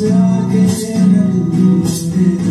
mensaje de la luz de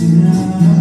now.